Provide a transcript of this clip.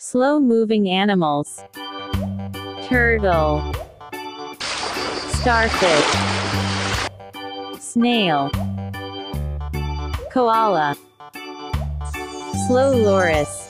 Slow-moving animals. Turtle. Starfish. Snail. Koala. Slow loris.